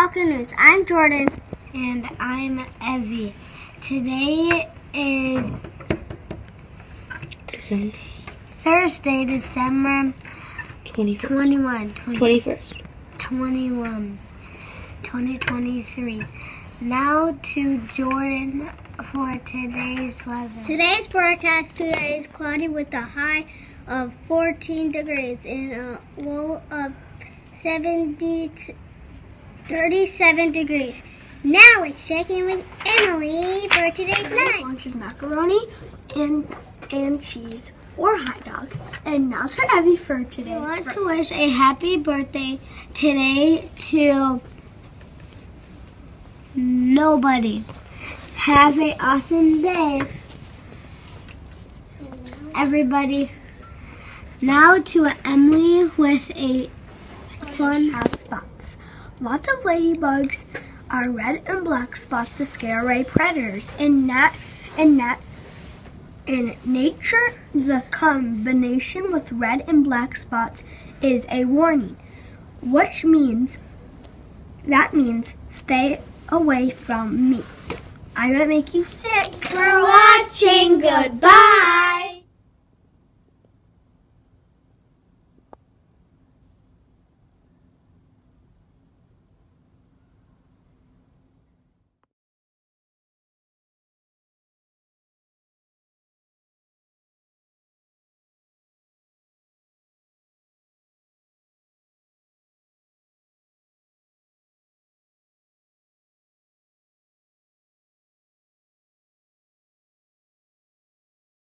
Falcon News. I'm Jordan. And I'm Evie. Today is Thursday, Thursday December 21st. 21, 20 21st. 21, 2023. Now to Jordan for today's weather. Today's forecast today is cloudy with a high of 14 degrees and a low of 70 t- 37 degrees. Now it's checking with Emily for today's Today's lunch is macaroni and and cheese or hot dog. And now to Evie for today's I want to wish a happy birthday today to nobody. Have an awesome day, everybody. Now to Emily with a fun. house spots. Lots of ladybugs are red and black spots to scare away predators. In nat in nat in nature, the combination with red and black spots is a warning, which means that means stay away from me. I might make you sick. For watching, goodbye.